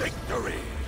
victory!